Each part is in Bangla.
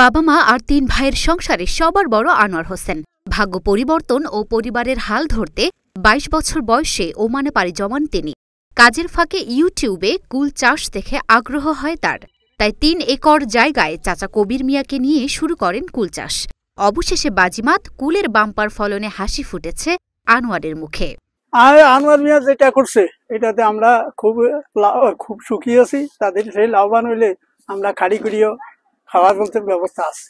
বাবা মা আর তিন ভাইয়ের সংসারে সবার বড় আনোয়ার হোসেন। ভাগ্য পরিবর্তন ও পরিবারের হাল ধরতে ২২ বছর বয়সে ওমানে পাড়ি জমান তিনি। কাজের ফাঁকে ইউটিউবে কুল চাষ দেখে আগ্রহ হয় তার। তাই তিন একর জায়গায় চাচা কবির মিয়াকে নিয়ে শুরু করেন কুল চাষ। অবশেষে বাজিমাত কুলের বাম্পার ফলনে হাসি ফুটেছে আনোয়ারের মুখে। আর আনোয়ার মিয়া যেটা করছে, এটাতে আমরা খুব খুব সুখী আছি। তাদের সেই লাভবান হইলে আমরা খাড়ি খাওয়ার বলতে ব্যবস্থা আছে।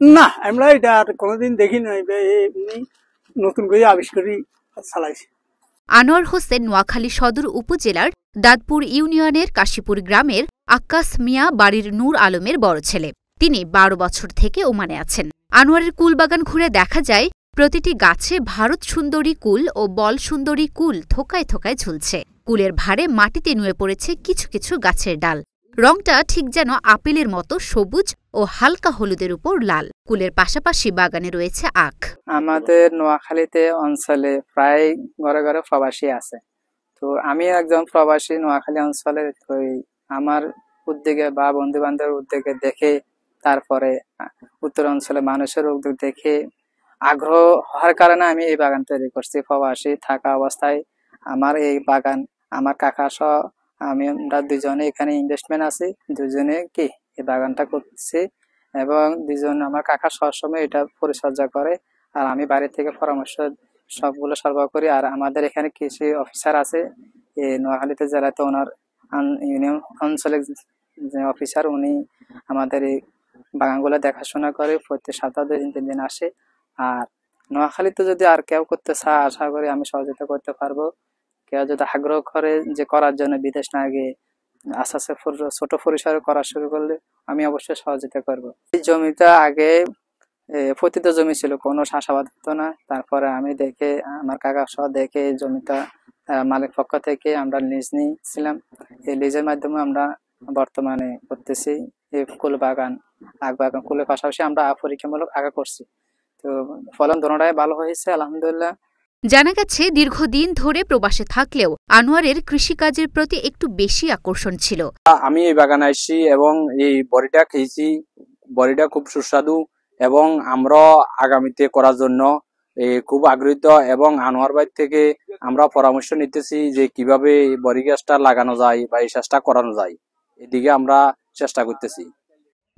না আমরা এটা আর কোনোদিন দেখি নাই এমনি নতুন করে আবিষ্কারই চালাইছি। আনোয়ার হোসেন নোয়াখালী সদর উপজেলার দাঁতপুর ইউনিয়নের কাশীপুর গ্রামের আক্কাস মিয়া বাড়ির নূর আলমের বড় ছেলে। তিনি বারো বছর থেকে ওমানে আছেন। আনোয়ারের কুলবাগান ঘুরে দেখা যায় প্রতিটি গাছে ভারত সুন্দরী কুল ও বল সুন্দরী কুল থোকায় থোকায় ঝুলছে। কুলের ভারে মাটিতে নুয়ে পড়েছে কিছু কিছু গাছের ডাল। রংটা ঠিক যেন আপেলের মতো সবুজ ও হালকা হলুদের উপর লাল। কুলের পাশাপাশি বাগানে রয়েছে আখ। আমাদের নোয়াখালীতে অঞ্চলে প্রায় ঘরে ঘরে প্রবাসী আছে। তো আমি একজন প্রবাসী নোয়াখালী অঞ্চলে আমার উদ্যোগে বা বন্ধু বান্ধবের উদ্যোগে দেখে তারপরে উত্তর অঞ্চলে মানুষের উদ্যোগ দেখে আগ্রহ হওয়ার কারণে আমি এই বাগান তৈরি করছি। প্রবাসী থাকা অবস্থায় আমার এই বাগান, আমার কাকা সহ আমি, আমরা দুজনে এখানে ইনভেস্টমেন্ট আছি। দুজনে কি? এই বাগানটা করছি এবং দুজন আমার কাকা সবসময় এটা পরিচর্যা করে। আর আমি বাইরে থেকে পরামর্শ সবগুলো সরবরাহ করি। আর আমাদের এখানে কৃষি অফিসার আছে। এই নোয়াখালীতে জেলাতে ওনার ইউনিয়ন অঞ্চলে যে অফিসার উনি আমাদের এই বাগানগুলো দেখাশোনা করে। প্রত্যেক সপ্তাহে দুই তিন দিন আসে। আর নোয়াখালীতে যদি আর কেউ করতে চায়, আশা করি আমি সহযোগিতা করতে পারব। কেউ যদি আগ্রহ করে যে করার জন্য বিদেশ না গিয়ে আস্তে আস্তে ছোট পরিসরে করা শুরু করলে আমি অবশ্যই সহযোগিতা করব। এই জমিটা আগে পতিত জমি ছিল, কোনো চাষাবাদ হতো না। তারপরে আমি দেখে, আমার কাকা সহ দেখে এই জমিটা মালিক পক্ষ থেকে আমরা লিজ নিয়েছিলাম। এই লিজের মাধ্যমে আমরা বর্তমানে করতেছি এই কুল বাগান আগ বাগান। কুলের পাশাপাশি আমরা পরীক্ষামূলক আগা করছি। তো ফলন দোনোটাই ভালো হয়েছে, আলহামদুলিল্লাহ। জানা গেছে, দীর্ঘদিন ধরে প্রবাসে থাকলেও আনোয়ারের কৃষিকাজের প্রতি একটু বেশি আকর্ষণ ছিল। আমি এই বাগানে আসছি এবং এই বড়িটা খেয়েছি। বড়িটা খুব সুস্বাদু এবং আমরা আগামীতে করার জন্য খুব আগ্রহিত এবং আনোয়ার বাড়ি থেকে আমরা পরামর্শ নিতেছি যে কীভাবে বড়ি গাছটা লাগানো যায় বা এই চাষটা করানো যায়। এদিকে আমরা চেষ্টা করতেছি।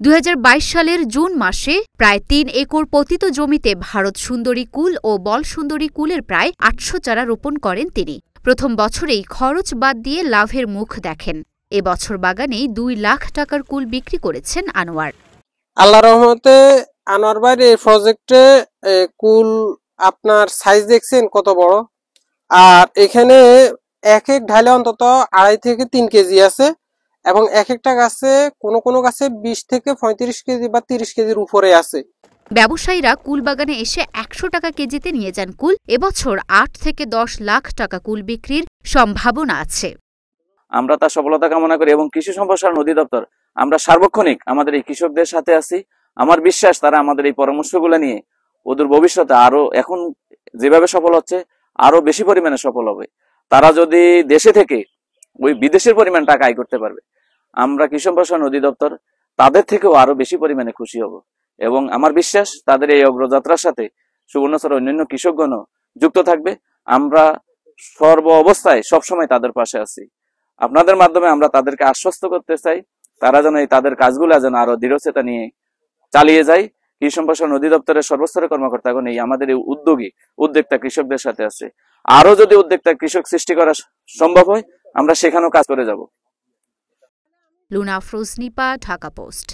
দু হাজার বাইশ সালের জুন মাসে প্রায় তিন একর পতিত জমিতে ভারত সুন্দরী কুল ও বল সুন্দরী কুলের প্রায় আটশো চারা রোপণ করেন তিনি। প্রথম বছরেই খরচ বাদ দিয়ে লাভের মুখ দেখেন। এ বছর বাগানেই দুই লাখ টাকার কুল বিক্রি করেছেন আনোয়ার। আল্লাহ রহমতে আনোয়ার ভাইয়ের এই প্রজেক্টে কুল আপনার সাইজ দেখছেন কত বড়? আর এখানে এক এক ঢালে অন্তত আড়াই থেকে তিন কেজি আছে। এবং এক একটা গাছে কোনো কোনো গাছে বিশ থেকে পঁয়ত্রিশ কেজি বা তিরিশ কেজির উপরে আছে। ব্যবসায়ীরা কুল বাগানে এসে একশো টাকা কেজিতে নিয়ে যান কুল। এবছর আট থেকে দশ লাখ টাকা কুল বিক্রির সম্ভাবনা আছে। আমরা তার সফলতা কামনা করি এবং কৃষি সম্প্রসারণ অধিদপ্তর আমরা সার্বক্ষণিক আমাদের এই কৃষকদের সাথে আছি। আমার বিশ্বাস তারা আমাদের এই পরামর্শগুলো নিয়ে ওদের ভবিষ্যতে আরও এখন যেভাবে সফল হচ্ছে আরও বেশি পরিমাণে সফল হবে। তারা যদি দেশে থেকে ওই বিদেশের পরিমাণ টাকা আয় করতে পারবে। আমরা কৃষি সম্প্রসারণ অধিদপ্তর, তাদের থেকেও আরও বেশি পরিমাণে খুশি হব। এবং আমার বিশ্বাস, তাদের এই অগ্রযাত্রার সাথে সুবর্ণচর অন্যান্য কৃষকগণও যুক্ত থাকবে। আমরা সর্ব অবস্থায় সবসময় তাদের পাশে আছি। আপনাদের মাধ্যমে আমরা তাদেরকে আশ্বস্ত করতে চাই। তারা যেন এই তাদের কাজগুলো যেন আরও দৃঢ়চেতা নিয়ে চালিয়ে যায়। কৃষি সম্প্রসারণ অধিদপ্তরের সর্বস্তরের কর্মকর্তাগণ এই আমাদের এই উদ্যোগী, উদ্যোক্তা কৃষকদের সাথে আছে। আরও যদি উদ্যোক্তা কৃষক সৃষ্টি করা সম্ভব হয় আমরা সেখানেও কাজ করে যাব। লুনা ফ্রোজনিপা ঢাকা পোস্ট।